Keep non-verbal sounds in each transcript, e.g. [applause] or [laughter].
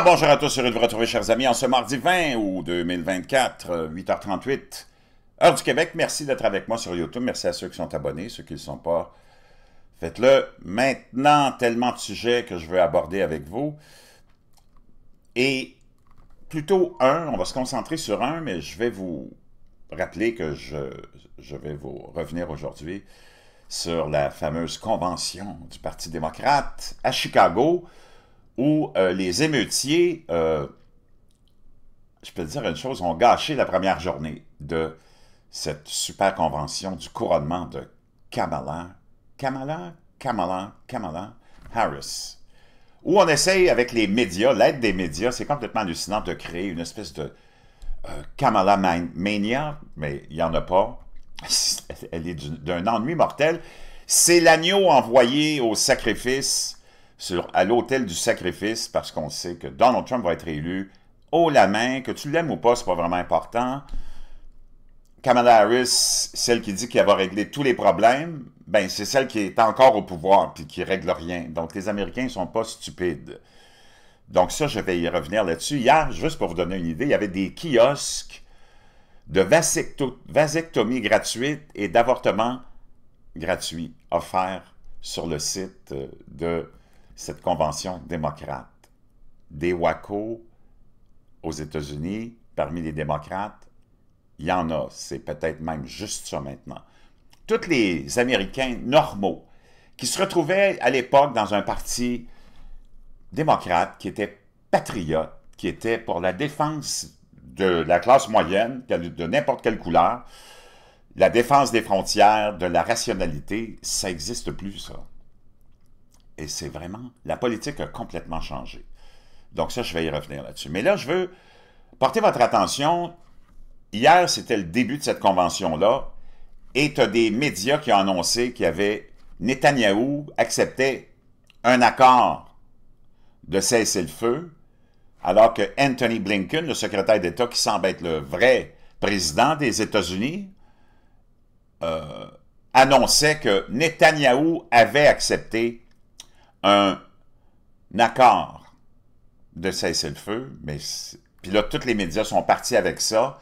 Ah, bonjour à tous, heureux de vous retrouver, chers amis, en ce mardi 20 août 2024, 8h38, heure du Québec. Merci d'être avec moi sur YouTube. Merci à ceux qui sont abonnés, ceux qui ne le sont pas. Faites-le maintenant, tellement de sujets que je veux aborder avec vous. Et plutôt un, on va se concentrer sur un, mais je vais vous rappeler que je vais vous revenir aujourd'hui sur la fameuse convention du Parti démocrate à Chicago, où euh, les émeutiers, euh, je peux dire une chose, ont gâché la première journée de cette super convention du couronnement de Kamala, Kamala, Kamala, Kamala Harris, où on essaye avec les médias, l'aide des médias, c'est complètement hallucinant de créer une espèce de euh, Kamala Mania, mais il n'y en a pas. [laughs] Elle est d'un ennui mortel. C'est l'agneau envoyé au sacrifice sur, à l'hôtel du sacrifice parce qu'on sait que Donald Trump va être élu haut la main, que tu l'aimes ou pas, c'est pas vraiment important. Kamala Harris, celle qui dit qu'elle va régler tous les problèmes, ben c'est celle qui est encore au pouvoir puis qui règle rien. Donc les Américains ne sont pas stupides. Donc ça, je vais y revenir là-dessus. Hier, juste pour vous donner une idée, il y avait des kiosques de vasectomie gratuite et d'avortement gratuit offerts sur le site de cette convention démocrate. Des WACO aux États-Unis, parmi les démocrates, il y en a. C'est peut-être même juste ça maintenant. Tous les Américains normaux qui se retrouvaient à l'époque dans un parti démocrate qui était patriote, qui était pour la défense de la classe moyenne, de n'importe quelle couleur, la défense des frontières, de la rationalité, ça n'existe plus, ça. Et c'est vraiment, la politique a complètement changé. Donc ça, je vais y revenir là-dessus. Mais là, je veux porter votre attention. Hier, c'était le début de cette convention-là, et tu as des médias qui ont annoncé qu'il y avait Netanyahou acceptait un accord de cesser le feu, alors que Anthony Blinken, le secrétaire d'État qui semble être le vrai président des États-Unis, euh, annonçait que Netanyahou avait accepté un, accord de cesser le feu, mais puis là, tous les médias sont partis avec ça.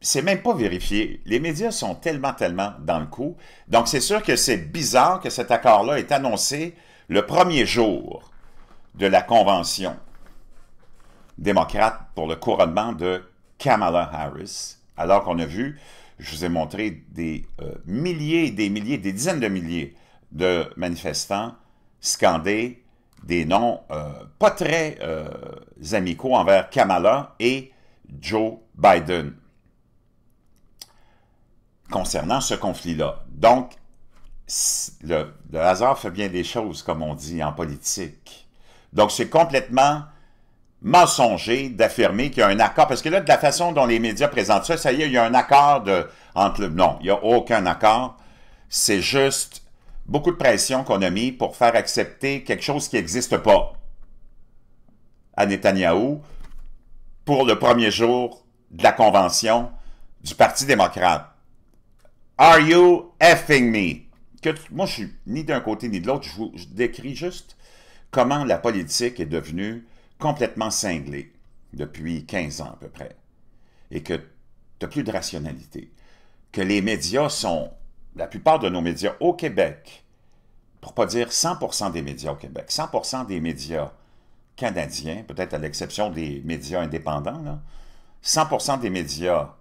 C'est même pas vérifié. Les médias sont tellement, tellement dans le coup. Donc, c'est sûr que c'est bizarre que cet accord-là est annoncé le premier jour de la convention démocrate pour le couronnement de Kamala Harris, alors qu'on a vu, je vous ai montré des euh, milliers, des milliers, des dizaines de milliers de manifestants scander des noms euh, pas très euh, amicaux envers Kamala et Joe Biden concernant ce conflit-là. Donc, le, hasard fait bien des choses, comme on dit en politique. Donc, c'est complètement mensonger d'affirmer qu'il y a un accord, parce que là, de la façon dont les médias présentent ça, ça y est, il y a un accord de, entre... Non, il n'y a aucun accord. C'est juste beaucoup de pression qu'on a mis pour faire accepter quelque chose qui n'existe pas à Netanyahou pour le premier jour de la convention du Parti démocrate. Are you effing me? Moi, je suis ni d'un côté ni de l'autre. Je vous décris juste comment la politique est devenue complètement cinglée depuis 15 ans à peu près. Et que tu n'as plus de rationalité. Que les médias sont la plupart de nos médias au Québec, pour pas dire 100% des médias au Québec, 100% des médias canadiens, peut-être à l'exception des médias indépendants, 100% des médias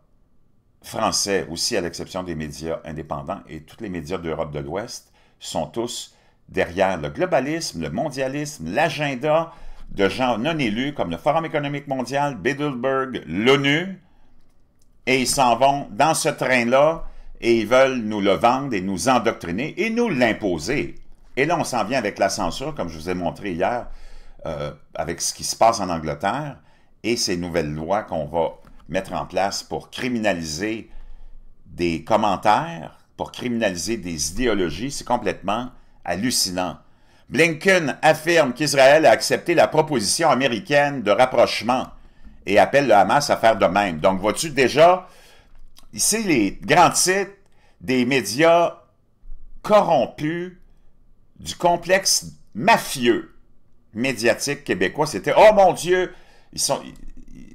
français, aussi à l'exception des médias indépendants, et tous les médias d'Europe de l'Ouest sont tous derrière le globalisme, le mondialisme, l'agenda de gens non élus comme le Forum économique mondial, Bilderberg, l'ONU, et ils s'en vont dans ce train-là et ils veulent nous le vendre et nous endoctriner et nous l'imposer. Et là, on s'en vient avec la censure, comme je vous ai montré hier, euh, avec ce qui se passe en Angleterre et ces nouvelles lois qu'on va mettre en place pour criminaliser des commentaires, pour criminaliser des idéologies, c'est complètement hallucinant. Blinken affirme qu'Israël a accepté la proposition américaine de rapprochement et appelle le Hamas à faire de même. Donc, vois-tu déjà, Ici, les grands titres des médias corrompus du complexe mafieux médiatique québécois, c'était « Oh mon Dieu, ils sont,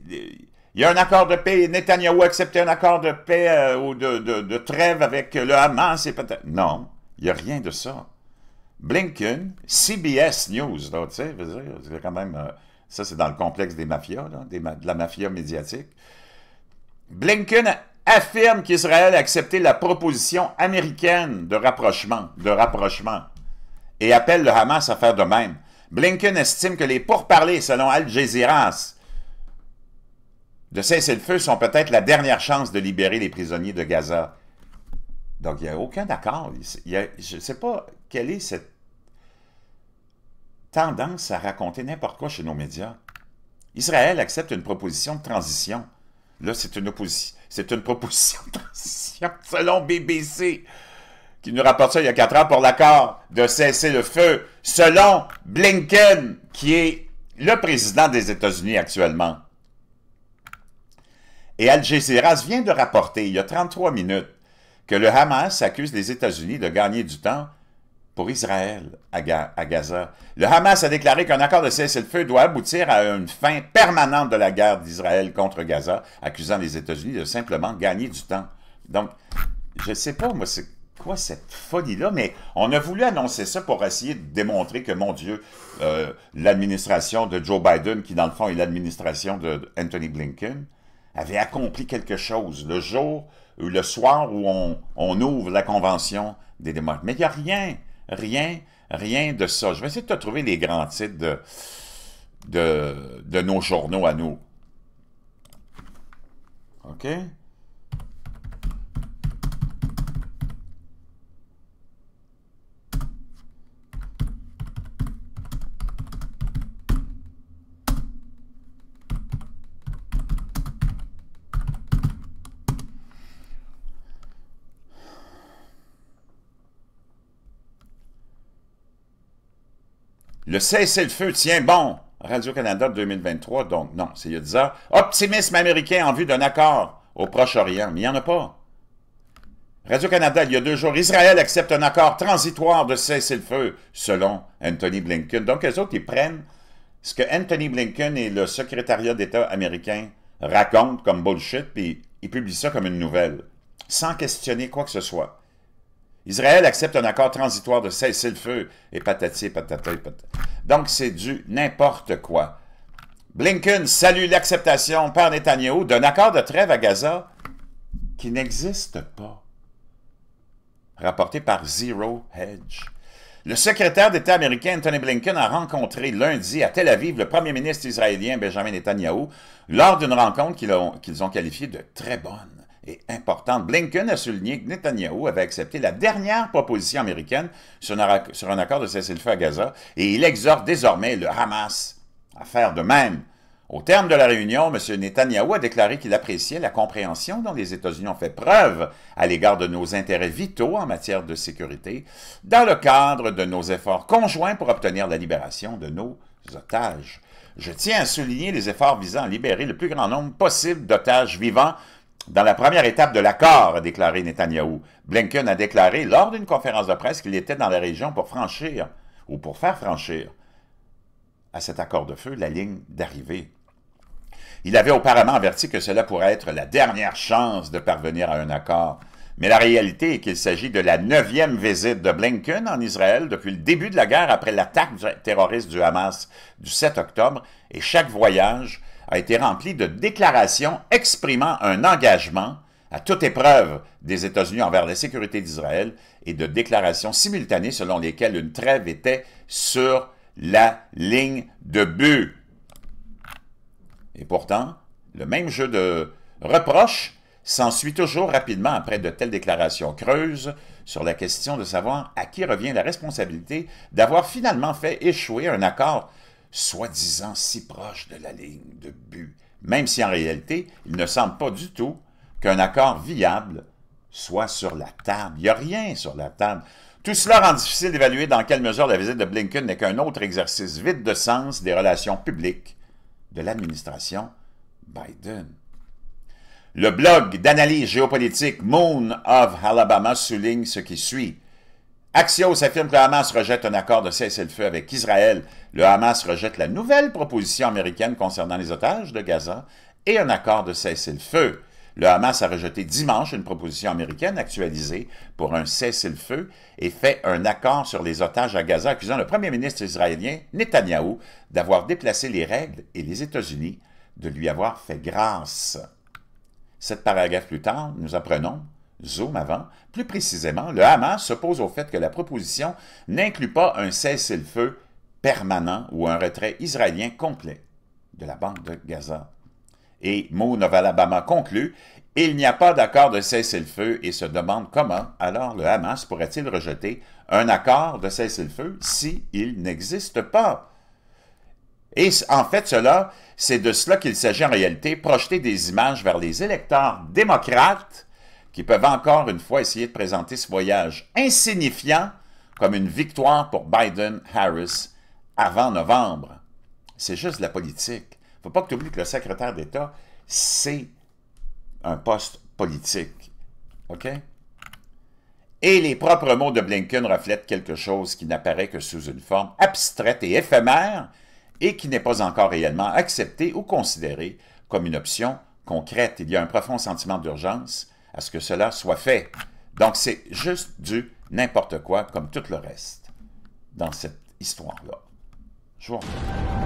il y a un accord de paix, Netanyahou a accepté un accord de paix euh, ou de, trêve avec le Hamas peut-être... » Non, il n'y a rien de ça. Blinken, CBS News, tu sais, c'est quand même... Euh, ça, c'est dans le complexe des mafias, de la mafia médiatique. Blinken affirme qu'Israël a accepté la proposition américaine de rapprochement, de rapprochement et appelle le Hamas à faire de même. Blinken estime que les pourparlers, selon Al Jazeera, de cesser le feu sont peut-être la dernière chance de libérer les prisonniers de Gaza. Donc, il n'y a aucun accord. Je ne sais pas quelle est cette tendance à raconter n'importe quoi chez nos médias. Israël accepte une proposition de transition. Là, c'est une, c'est une proposition [laughs] de selon BBC qui nous rapporte ça il y a quatre ans pour l'accord de cesser le feu, selon Blinken, qui est le président des États-Unis actuellement. Et Al Jazeera vient de rapporter, il y a 33 minutes, que le Hamas accuse les États-Unis de gagner du temps pour Israël à, Gaza. Le Hamas a déclaré qu'un accord de cessez-le-feu doit aboutir à une fin permanente de la guerre d'Israël contre Gaza, accusant les États-Unis de simplement gagner du temps. Donc, je ne sais pas, moi, c'est quoi cette folie-là? Mais on a voulu annoncer ça pour essayer de démontrer que, mon Dieu, euh, l'administration de Joe Biden, qui dans le fond est l'administration de Anthony Blinken, avait accompli quelque chose le jour ou le soir où on, ouvre la convention des démocrates. Mais il n'y a rien, rien, rien de ça. Je vais essayer de te trouver les grands titres de, nos journaux à nous. OK? Le cessez-le-feu tient bon. Radio-Canada 2023, donc non, c'est il y a 10 heures. Optimisme américain en vue d'un accord au Proche-Orient, mais il n'y en a pas. Radio-Canada, il y a deux jours, Israël accepte un accord transitoire de cessez-le-feu, selon Anthony Blinken. Donc, les autres, ils prennent ce que Anthony Blinken et le secrétariat d'État américain racontent comme bullshit, puis ils publient ça comme une nouvelle, sans questionner quoi que ce soit. Israël accepte un accord transitoire de cesser le feu et patati patata patata. Donc, c'est du n'importe quoi. Blinken salue l'acceptation par Netanyahou d'un accord de trêve à Gaza qui n'existe pas. Rapporté par Zero Hedge. Le secrétaire d'État américain Anthony Blinken a rencontré lundi à Tel Aviv le premier ministre israélien Benjamin Netanyahou lors d'une rencontre qu'ils ont qualifiée de très bonne et importante. Blinken a souligné que Netanyahu avait accepté la dernière proposition américaine sur un, accord de cessez-le-feu à Gaza et il exhorte désormais le Hamas à faire de même. Au terme de la réunion, M. Netanyahu a déclaré qu'il appréciait la compréhension dont les États-Unis ont fait preuve à l'égard de nos intérêts vitaux en matière de sécurité dans le cadre de nos efforts conjoints pour obtenir la libération de nos otages. Je tiens à souligner les efforts visant à libérer le plus grand nombre possible d'otages vivants dans la première étape de l'accord, a déclaré Netanyahou, Blinken a déclaré lors d'une conférence de presse qu'il était dans la région pour franchir, ou pour faire franchir, à cet accord de feu, la ligne d'arrivée. Il avait auparavant averti que cela pourrait être la dernière chance de parvenir à un accord. Mais la réalité est qu'il s'agit de la neuvième visite de Blinken en Israël depuis le début de la guerre après l'attaque terroriste du Hamas du 7 octobre, et chaque voyage a été rempli de déclarations exprimant un engagement à toute épreuve des États-Unis envers la sécurité d'Israël et de déclarations simultanées selon lesquelles une trêve était sur la ligne de but. Et pourtant, le même jeu de reproches s'ensuit toujours rapidement après de telles déclarations creuses sur la question de savoir à qui revient la responsabilité d'avoir finalement fait échouer un accord soi-disant si proche de la ligne de but, même si en réalité, il ne semble pas du tout qu'un accord viable soit sur la table. Il n'y a rien sur la table. Tout cela rend difficile d'évaluer dans quelle mesure la visite de Blinken n'est qu'un autre exercice vide de sens des relations publiques de l'administration Biden. Le blog d'analyse géopolitique Moon of Alabama souligne ce qui suit. Axios affirme que Hamas rejette un accord de cessez-le-feu avec Israël. Le Hamas rejette la nouvelle proposition américaine concernant les otages de Gaza et un accord de cessez-le-feu. Le Hamas a rejeté dimanche une proposition américaine actualisée pour un cessez-le-feu et fait un accord sur les otages à Gaza, accusant le premier ministre israélien, Netanyahou, d'avoir déplacé les règles et les États-Unis de lui avoir fait grâce. Sept paragraphes plus tard, nous apprenons zoom avant, plus précisément, le Hamas s'oppose au fait que la proposition n'inclut pas un cessez-le-feu permanent ou un retrait israélien complet de la bande de Gaza. Et Moon of Alabama conclut il n'y a pas d'accord de cessez-le-feu et se demande comment alors le Hamas pourrait-il rejeter un accord de cessez-le-feu s'il n'existe pas? Et en fait, cela, c'est de cela qu'il s'agit en réalité, projeter des images vers les électeurs démocrates qui peuvent encore une fois essayer de présenter ce voyage insignifiant comme une victoire pour Biden-Harris avant novembre. C'est juste de la politique. Il ne faut pas que tu oublies que le secrétaire d'État, c'est un poste politique. OK? Et les propres mots de Blinken reflètent quelque chose qui n'apparaît que sous une forme abstraite et éphémère et qui n'est pas encore réellement accepté ou considéré comme une option concrète. Il y a un profond sentiment d'urgence à ce que cela soit fait. Donc, c'est juste du n'importe quoi, comme tout le reste, dans cette histoire-là. Je vous remercie.